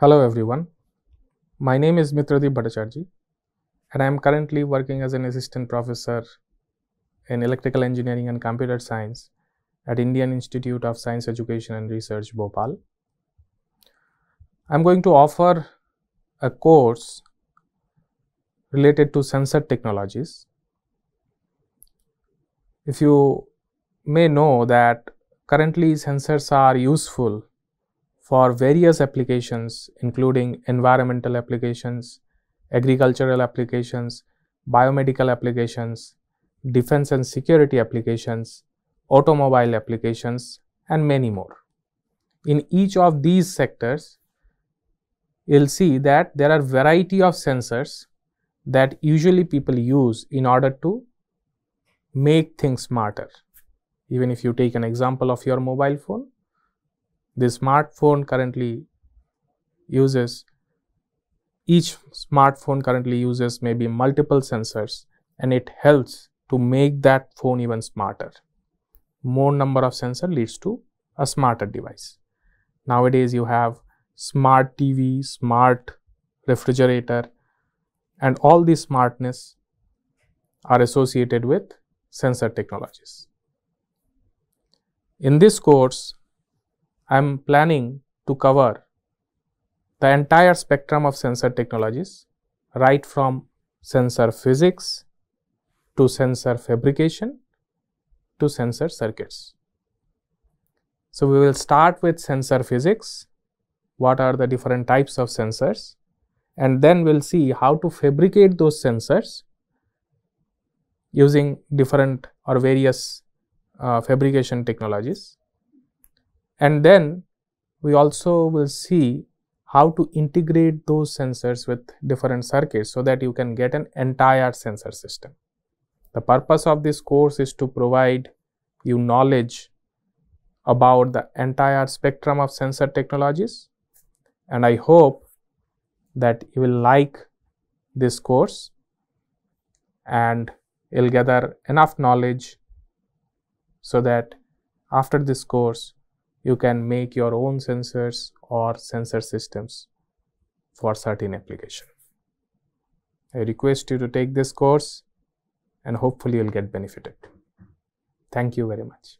Hello everyone, my name is Mitradip Bhattacharjee and I am currently working as an assistant professor in electrical engineering and computer science at Indian Institute of Science Education and Research, Bhopal. I am going to offer a course related to sensor technologies. If you may know that currently sensors are useful for various applications including environmental applications, agricultural applications, biomedical applications, defense and security applications, automobile applications and many more. In each of these sectors, you will see that there are variety of sensors that usually people use in order to make things smarter. Even if you take an example of your mobile phone, the smartphone currently uses each smartphone currently uses maybe multiple sensors and it helps to make that phone even smarter. More number of sensor leads to a smarter device. Nowadays you have smart TV, smart refrigerator and all these smartness are associated with sensor technologies. In this course, I am planning to cover the entire spectrum of sensor technologies right from sensor physics to sensor fabrication to sensor circuits. So, we will start with sensor physics, what are the different types of sensors and then we will see how to fabricate those sensors using different or various uh, fabrication technologies and then we also will see how to integrate those sensors with different circuits so that you can get an entire sensor system. The purpose of this course is to provide you knowledge about the entire spectrum of sensor technologies and I hope that you will like this course and you'll gather enough knowledge so that after this course you can make your own sensors or sensor systems for certain application. I request you to take this course and hopefully you'll get benefited. Thank you very much.